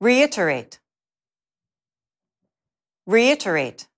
reiterate, reiterate,